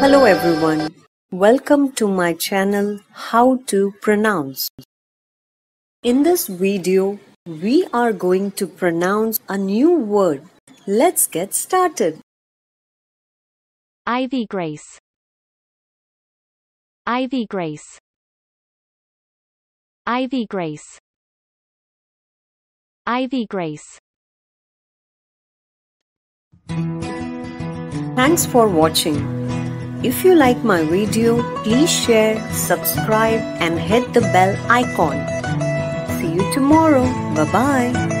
Hello everyone. Welcome to my channel How to Pronounce. In this video, we are going to pronounce a new word. Let's get started. Ivy Grace. Ivy Grace. Ivy Grace. Ivy Grace. Thanks for watching. If you like my video, please share, subscribe and hit the bell icon. See you tomorrow. Bye bye.